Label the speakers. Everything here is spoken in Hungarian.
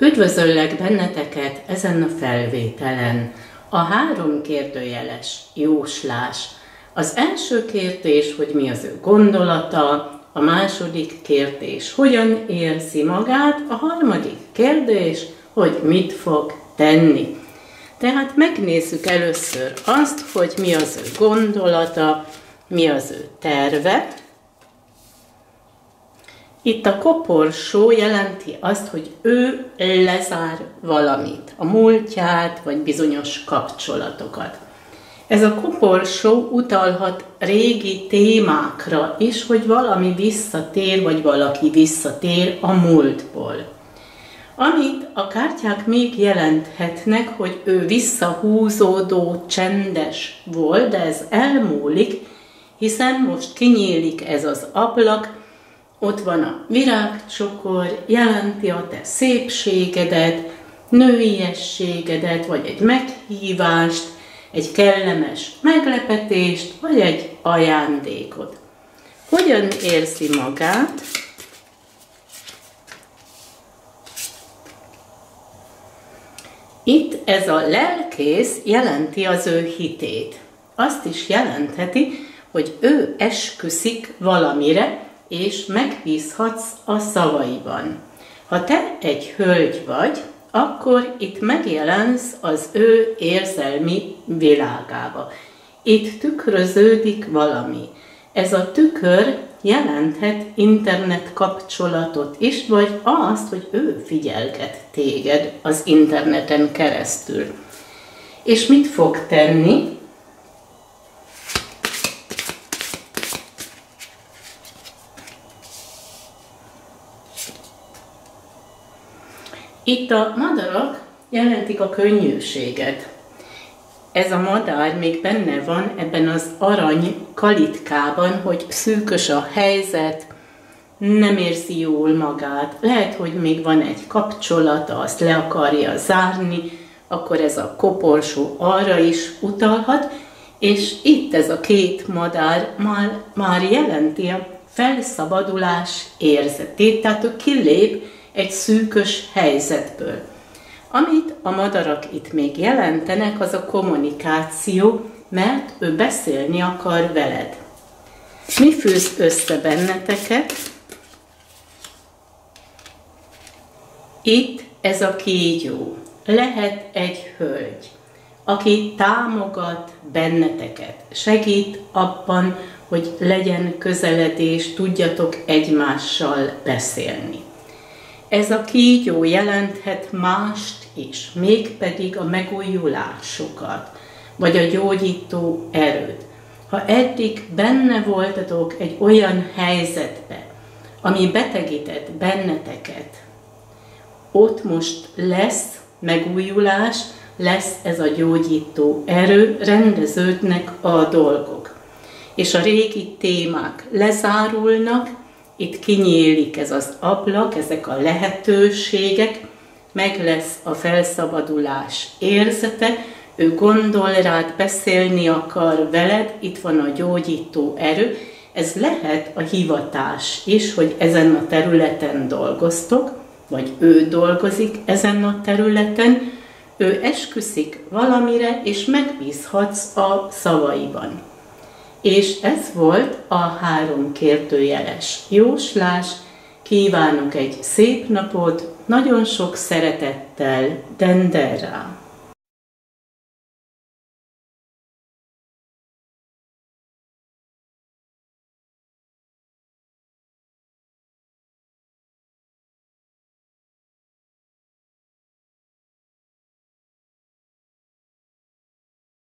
Speaker 1: Üdvözöllek benneteket ezen a felvételen. A három kérdőjeles jóslás. Az első kérdés, hogy mi az ő gondolata, a második kérdés, hogyan érzi magát, a harmadik kérdés, hogy mit fog tenni. Tehát megnézzük először azt, hogy mi az ő gondolata, mi az ő terve, itt a koporsó jelenti azt, hogy ő lezár valamit, a múltját, vagy bizonyos kapcsolatokat. Ez a koporsó utalhat régi témákra is, hogy valami visszatér, vagy valaki visszatér a múltból. Amit a kártyák még jelenthetnek, hogy ő visszahúzódó, csendes volt, de ez elmúlik, hiszen most kinyílik ez az ablak, ott van a virágcsokor, jelenti a te szépségedet, nőiességedet, vagy egy meghívást, egy kellemes meglepetést, vagy egy ajándékot. Hogyan érzi magát? Itt ez a lelkész jelenti az ő hitét. Azt is jelentheti, hogy ő esküszik valamire, és megbízhatsz a szavaiban. Ha te egy hölgy vagy, akkor itt megjelensz az ő érzelmi világába. Itt tükröződik valami. Ez a tükör jelenthet internet kapcsolatot is, vagy azt, hogy ő figyelget téged az interneten keresztül. És mit fog tenni? Itt a madarak jelentik a könnyűséget. Ez a madár még benne van ebben az arany kalitkában, hogy szűkös a helyzet, nem érzi jól magát, lehet, hogy még van egy kapcsolata, azt le akarja zárni, akkor ez a koporsó arra is utalhat, és itt ez a két madár már, már jelenti a felszabadulás érzetét, tehát ő kilép egy szűkös helyzetből. Amit a madarak itt még jelentenek, az a kommunikáció, mert ő beszélni akar veled. Mi fűz össze benneteket? Itt ez a kígyó. Lehet egy hölgy, aki támogat benneteket, segít abban, hogy legyen közeledés, tudjatok egymással beszélni. Ez a kígyó jelenthet mást is, mégpedig a megújulásokat, vagy a gyógyító erőt. Ha eddig benne voltatok egy olyan helyzetbe, ami betegített benneteket, ott most lesz megújulás, lesz ez a gyógyító erő, rendeződnek a dolgok. És a régi témák lezárulnak, itt kinyílik ez az ablak, ezek a lehetőségek, meg lesz a felszabadulás érzete, ő gondol rád, beszélni akar veled, itt van a gyógyító erő, ez lehet a hivatás is, hogy ezen a területen dolgoztok, vagy ő dolgozik ezen a területen, ő esküszik valamire, és megbízhatsz a szavaiban. És ez volt a három kérdőjeles jóslás. Kívánok egy szép napot, nagyon sok szeretettel, Denderrá!